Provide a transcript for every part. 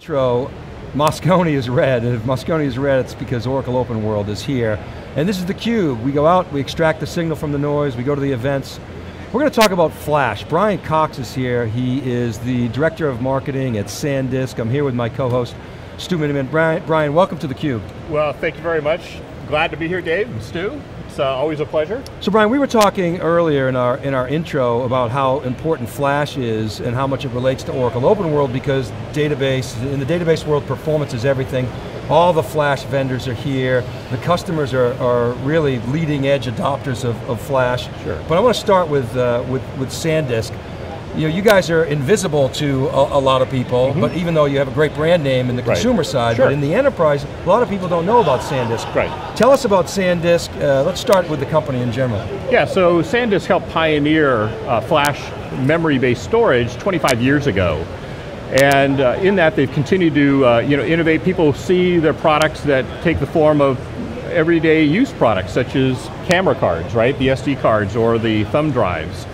intro, Moscone is red, and if Moscone is red, it's because Oracle Open World is here. And this is theCUBE. We go out, we extract the signal from the noise, we go to the events. We're going to talk about Flash. Brian Cox is here. He is the Director of Marketing at SanDisk. I'm here with my co-host, Stu Miniman. Brian, Brian, welcome to theCUBE. Well, thank you very much. Glad to be here, Dave and Stu. It's uh, always a pleasure. So Brian, we were talking earlier in our, in our intro about how important Flash is and how much it relates to Oracle Open World because database, in the database world, performance is everything. All the Flash vendors are here. The customers are, are really leading edge adopters of, of Flash. Sure. But I want to start with, uh, with, with SanDisk you know, you guys are invisible to a, a lot of people, mm -hmm. but even though you have a great brand name in the consumer side, sure. but in the enterprise, a lot of people don't know about SanDisk. Right. Tell us about SanDisk. Uh, let's start with the company in general. Yeah, so SanDisk helped pioneer uh, flash memory-based storage 25 years ago. And uh, in that, they've continued to uh, you know, innovate. People see their products that take the form of everyday use products, such as camera cards, right? The SD cards or the thumb drives.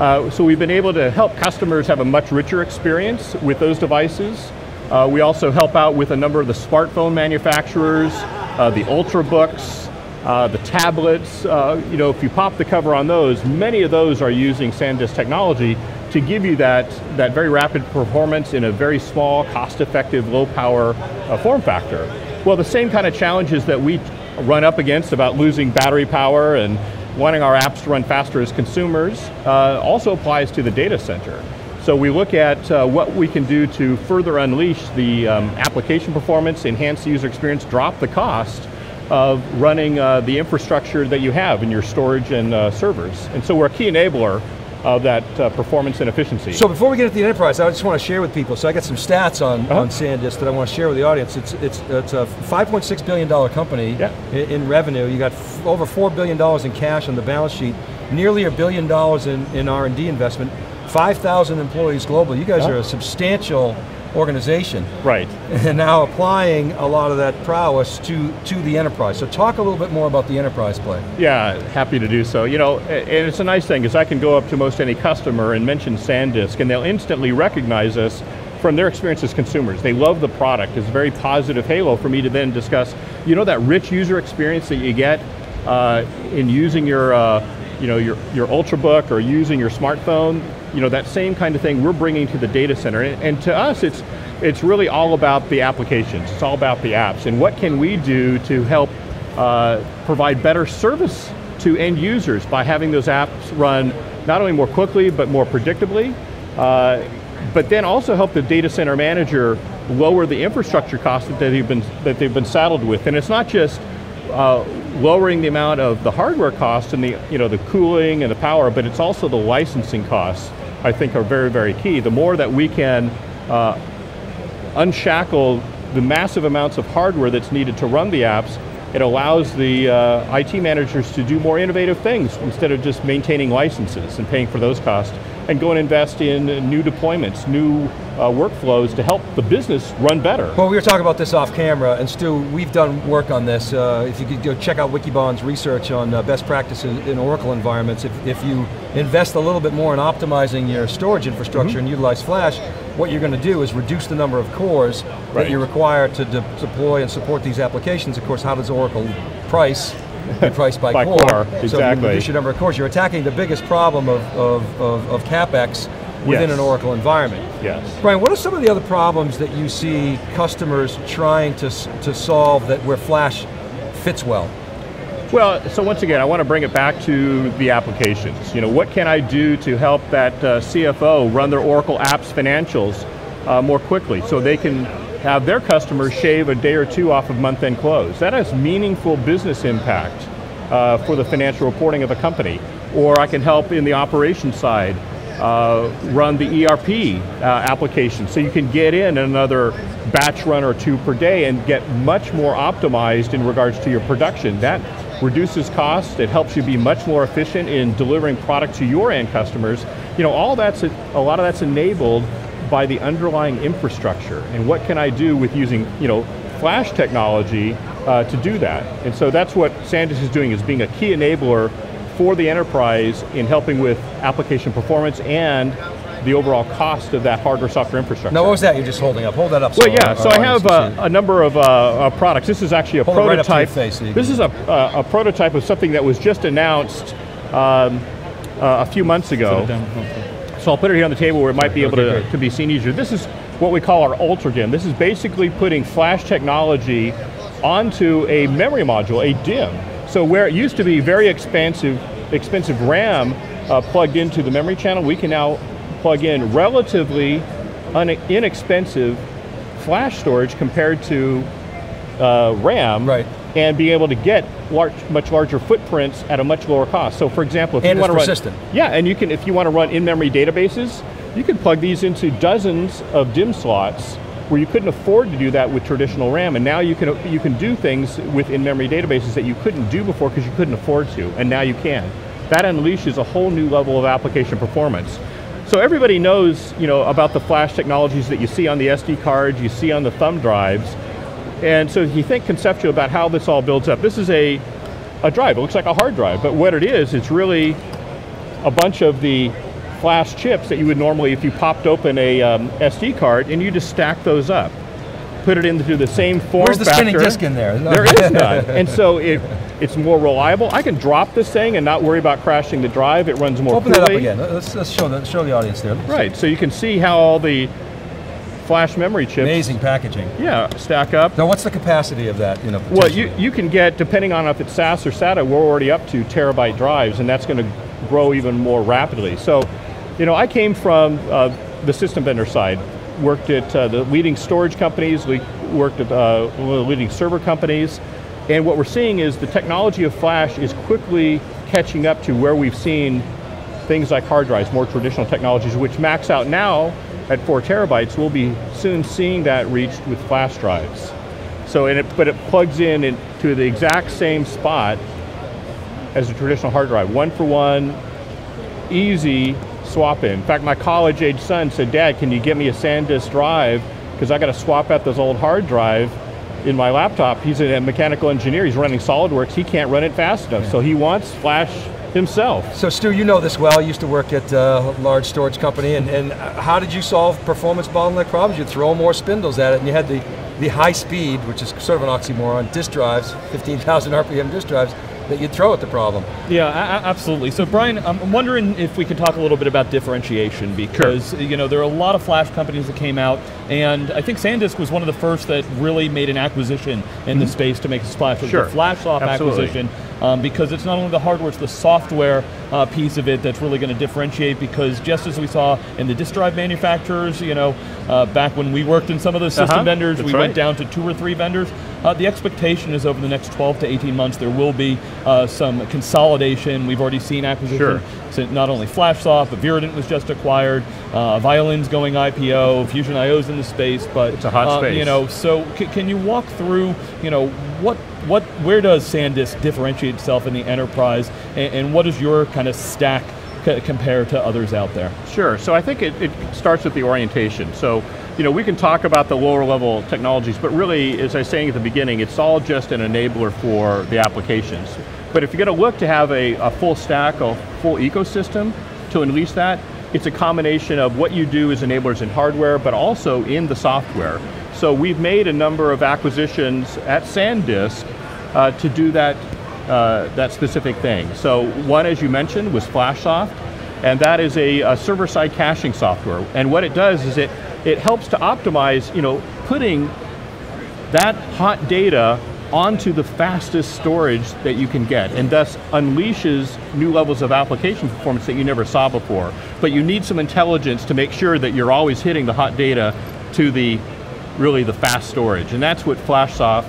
Uh, so we've been able to help customers have a much richer experience with those devices. Uh, we also help out with a number of the smartphone manufacturers, uh, the Ultrabooks, uh, the tablets. Uh, you know, if you pop the cover on those, many of those are using SanDisk technology to give you that, that very rapid performance in a very small, cost-effective, low-power uh, form factor. Well, the same kind of challenges that we run up against about losing battery power and wanting our apps to run faster as consumers uh, also applies to the data center. So we look at uh, what we can do to further unleash the um, application performance, enhance the user experience, drop the cost of running uh, the infrastructure that you have in your storage and uh, servers. And so we're a key enabler of that uh, performance and efficiency. So before we get into the enterprise, I just want to share with people, so I got some stats on, uh -huh. on SanDisk that I want to share with the audience. It's, it's, it's a $5.6 billion company yeah. in, in, revenue. You got over $4 billion in cash on the balance sheet, nearly a billion dollars in, in R&D investment, 5,000 employees globally. You guys -huh. are a substantial organization. Right. And now applying a lot of that prowess to, to the enterprise. So talk a little bit more about the enterprise play. Yeah, happy to do so. You know, and it's a nice thing, because I can go up to most any customer and mention SanDisk, and they'll instantly recognize us from their experience as consumers. They love the product, it's a very positive halo for me to then discuss, you know that rich user experience that you get uh, in using your, uh, you know, your, your Ultrabook or using your smartphone, you know, that same kind of thing we're bringing to the data center. And, and, to us, it's, it's really all about the applications. It's all about the apps. And what can we do to help uh, provide better service to end users by having those apps run not only more quickly, but more predictably, uh, but then also help the data center manager lower the infrastructure costs that they've been, that they've been saddled with. And it's not just uh, lowering the amount of the hardware costs and the, you know, the cooling and the power, but it's also the licensing costs I think are very, very key. The more that we can uh, unshackle the massive amounts of hardware that's needed to run the apps, it allows the uh, IT managers to do more innovative things instead of just maintaining licenses and paying for those costs and go and invest in new deployments, new uh, workflows to help the business run better. Well, we were talking about this off camera, and Stu, we've done work on this. Uh, if you could go check out Wikibon's research on uh, best practices in Oracle environments, if, if you invest a little bit more in optimizing your storage infrastructure mm -hmm. and utilize Flash, what you're going to do is reduce the number of cores right. that you require to de deploy and support these applications. Of course, how does Oracle price be priced by, by core. core. So exactly. you reduce your number of cores. You're attacking the biggest problem of, of, of, of CapEx within yes. an Oracle environment. Yes. Brian, what are some of the other problems that you see customers trying to, to solve that where Flash fits well? Well, so once again, I want to bring it back to the applications. You know, what can I do to help that uh, CFO run their Oracle apps financials uh, more quickly so they can have their customers shave a day or two off of month-end close. That has meaningful business impact uh, for the financial reporting of a company. Or I can help in the operation side, uh, run the ERP uh, application so you can get in another batch run or two per day and get much more optimized in regards to your production. That reduces costs, it helps you be much more efficient in delivering product to your end customers. You know, all that's, a, a lot of that's enabled by the underlying infrastructure and what can I do with using you know, flash technology uh, to do that. And so that's what SanDisk is doing, is being a key enabler for the enterprise in helping with application performance and the overall cost of that hardware software infrastructure. Now what was that you're just holding up? Hold that up. Well, so yeah, so I have uh, a number of uh, uh, products. This is actually a Hold prototype. Right face, so this is a, uh, a, prototype of something that was just announced um, uh, a few months ago. So I'll put it here on the table where it might be able okay, to, to be seen easier. This is what we call our UltraDIMM. This is basically putting flash technology onto a memory module, a DIMM. So where it used to be very expensive, expensive RAM uh, plugged into the memory channel, we can now plug in relatively inexpensive flash storage compared to uh, RAM, right. And be able to get large, much larger footprints at a much lower cost. So, for example, if and you want to run, yeah, and you can if you want to run in-memory databases, you can plug these into dozens of DIMM slots where you couldn't afford to do that with traditional RAM, and now you can you can do things with in-memory databases that you couldn't do before because you couldn't afford to, and now you can. That unleashes a whole new level of application performance. So everybody knows you know, about the flash technologies that you see on the SD cards, you see on the thumb drives, and so if you think conceptual about how this all builds up. This is a, a drive, it looks like a hard drive, but what it is, it's really a bunch of the flash chips that you would normally, if you popped open a um, SD card, and you just stack those up. Put it into the same form Where's the factor. spinning disk in there? There is none. and so it, it's more reliable. I can drop this thing and not worry about crashing the drive. It runs more Open that up again. Let's, let's show, the, show the audience there. Right, so you can see how all the flash memory chips. Amazing packaging. Yeah, stack up. Now what's the capacity of that? You know, well, you, you can get, depending on if it's SAS or SATA, we're already up to terabyte drives and that's going to grow even more rapidly. So, you know, I came from uh, the system vendor side, worked at uh, the leading storage companies, we worked at uh, leading server companies, and what we're seeing is the technology of flash is quickly catching up to where we've seen things like hard drives, more traditional technologies, which max out now at four terabytes. We'll be soon seeing that reached with flash drives. So, it, but it plugs in to the exact same spot as a traditional hard drive. One for one, easy swap in. In fact, my college age son said, Dad, can you get me a SanDisk drive? Because I got to swap out this old hard drive in my laptop, he's a mechanical engineer, he's running SolidWorks, he can't run it fast enough, yeah. so he wants Flash himself. So Stu, you know this well, you used to work at a large storage company, and, and how did you solve performance bottleneck problems? You'd throw more spindles at it, and you had the, the high speed, which is sort of an oxymoron, disk drives, 15,000 RPM disk drives, that you'd throw at the problem. Yeah, absolutely. So Brian, I'm wondering if we could talk a little bit about differentiation because sure. you know there are a lot of flash companies that came out, and I think SanDisk was one of the first that really made an acquisition in mm-hmm. the space to make a splash. Sure. the FlashSoft Absolutely. acquisition um, because it's not only the hardware, it's the software uh, piece of it that's really going to differentiate because just as we saw in the disk drive manufacturers, you know, uh, back when we worked in some of those system uh -huh. vendors, we right. went down to two or three vendors. Uh, the expectation is over the next 12 to 18 months there will be uh, some consolidation. We've already seen acquisition. Sure. not only FlashSoft, but Virident was just acquired. Uh, Violin's going IPO. Fusion IO's in the space, but it's a hot space. You know, so can you walk through, you know, what what where does SanDisk differentiate itself in the enterprise, and, and what does your kind of stack compare to others out there? Sure. So I think it, it starts with the orientation. So you know, we can talk about the lower level technologies, but really, as I was saying at the beginning, it's all just an enabler for the applications. But if you're going to look to have a, a full stack, a full ecosystem to unleash that, it's a combination of what you do as enablers in hardware, but also in the software. So we've made a number of acquisitions at SanDisk uh, to do that, uh, that specific thing. So one, as you mentioned, was FlashSoft, and that is a, a server-side caching software. And what it does is it, it helps to optimize, you know, putting that hot data onto the fastest storage that you can get and thus unleashes new levels of application performance that you never saw before. But you need some intelligence to make sure that you're always hitting the hot data to the, really the fast storage. And that's what FlashSoft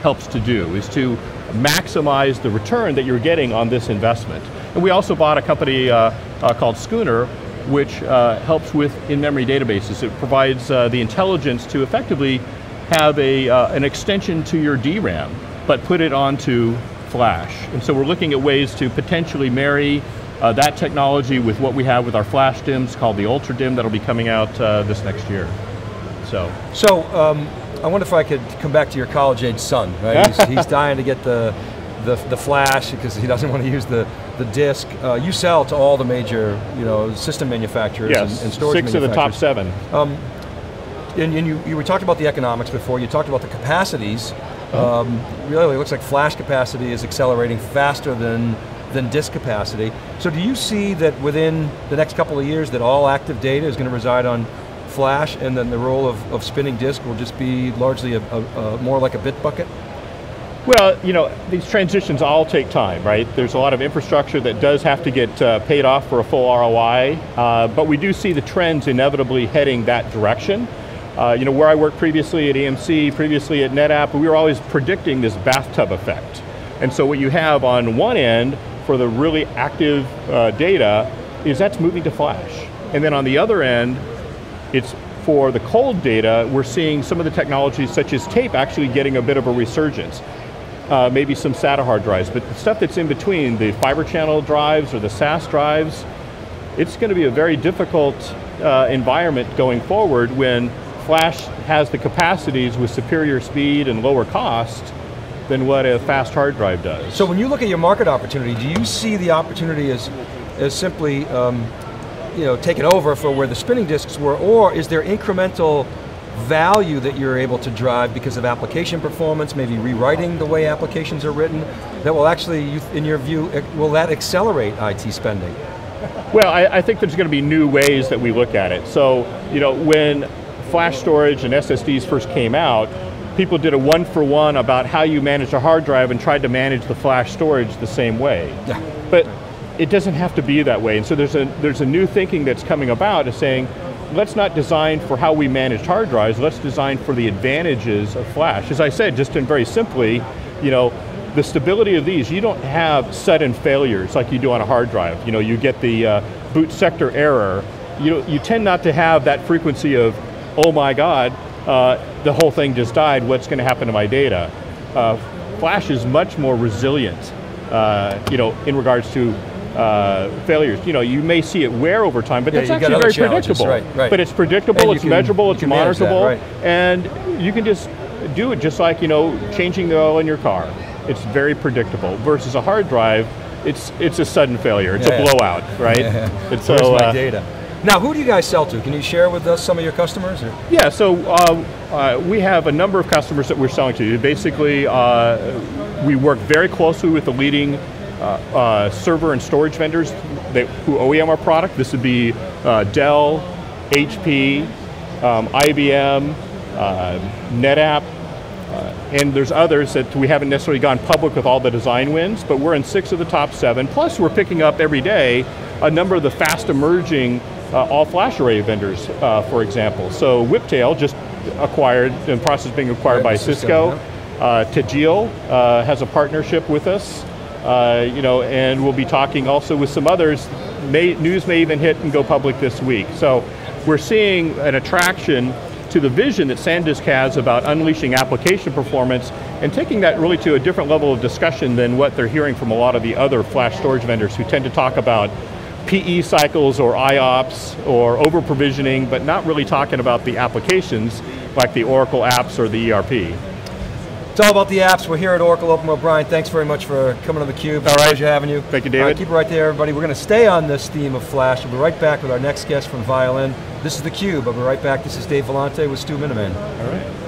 helps to do, is to maximize the return that you're getting on this investment. And we also bought a company uh, uh, called Schooner, which uh, helps with in-memory databases. It provides uh, the intelligence to effectively have a, uh, an extension to your DRAM, but put it onto flash. And so we're looking at ways to potentially marry uh, that technology with what we have with our flash DIMMs called the Ultra UltraDIMM that'll be coming out uh, this next year. So, so um, I wonder if I could come back to your college age son, right? he's, he's dying to get the, the, the flash because he doesn't want to use the, the disk, uh, you sell to all the major you know, system manufacturers yes, and, and storage six of the top seven. Um, and, and you, you were talked about the economics before, you talked about the capacities. Uh-huh. Um, really, it looks like flash capacity is accelerating faster than, than disk capacity. So do you see that within the next couple of years that all active data is going to reside on flash and then the role of, of spinning disk will just be largely a, a, a more like a bit bucket? Well, you know, these transitions all take time, right? There's a lot of infrastructure that does have to get uh, paid off for a full ROI, uh, but we do see the trends inevitably heading that direction. Uh, you know, where I worked previously at EMC, previously at NetApp, we were always predicting this bathtub effect. And so what you have on one end for the really active uh, data is that's moving to flash. And then on the other end, it's for the cold data, we're seeing some of the technologies such as tape actually getting a bit of a resurgence. Uh, maybe some SATA hard drives, but the stuff that's in between, the fiber channel drives or the SAS drives, it's going to be a very difficult uh, environment going forward when Flash has the capacities with superior speed and lower cost than what a fast hard drive does. So when you look at your market opportunity, do you see the opportunity as, as simply um, you know, taken over for where the spinning disks were, or is there incremental value that you're able to drive because of application performance, maybe rewriting the way applications are written, that will actually, in your view, will that accelerate IT spending? Well, I, I think there's going to be new ways that we look at it. So, you know, when flash storage and SSDs first came out, people did a one for one about how you manage a hard drive and tried to manage the flash storage the same way. Yeah. But it doesn't have to be that way. And so there's a, there's a new thinking that's coming about is saying, let's not design for how we manage hard drives, let's design for the advantages of flash. As I said, just in very simply, you know, the stability of these, you don't have sudden failures like you do on a hard drive. You know, you get the uh, boot sector error. You, you tend not to have that frequency of oh my God, uh, the whole thing just died, what's going to happen to my data? Uh, Flash is much more resilient, uh, you know, in regards to uh, failures. You know, you may see it wear over time, but yeah, that's actually very predictable. Right, right. But it's predictable, it's can, measurable, it's monitorable, that, right. and you can just do it just like, you know, changing the oil in your car. It's very predictable, versus a hard drive, it's it's a sudden failure, it's yeah. a blowout, right? Yeah. It's so, my uh, data? Now, who do you guys sell to? Can you share with us some of your customers? Or? Yeah, so uh, uh, we have a number of customers that we're selling to. Basically, uh, we work very closely with the leading uh, uh, server and storage vendors that, who OEM our product. This would be uh, Dell, HP, um, IBM, NetApp, and there's others that we haven't necessarily gone public with all the design wins, but we're in six of the top seven. Plus, we're picking up every day a number of the fast emerging uh, all flash array vendors, uh, for example. So Whiptail just acquired, in process of being acquired by Cisco. Uh, Tegile uh, has a partnership with us, uh, you know, and we'll be talking also with some others. May, news may even hit and go public this week. So we're seeing an attraction to the vision that SanDisk has about unleashing application performance and taking that really to a different level of discussion than what they're hearing from a lot of the other flash storage vendors who tend to talk about PE cycles or IOPS or over provisioning, but not really talking about the applications like the Oracle apps or the ERP. It's all about the apps. We're here at Oracle OpenWorld. Brian, thanks very much for coming on theCUBE. All right. Pleasure having you. Thank you, David. Uh, keep it right there, everybody. We're going to stay on this theme of Flash. We'll be right back with our next guest from Violin. This is theCUBE. I'll be right back. This is Dave Vellante with Stu Miniman. All right.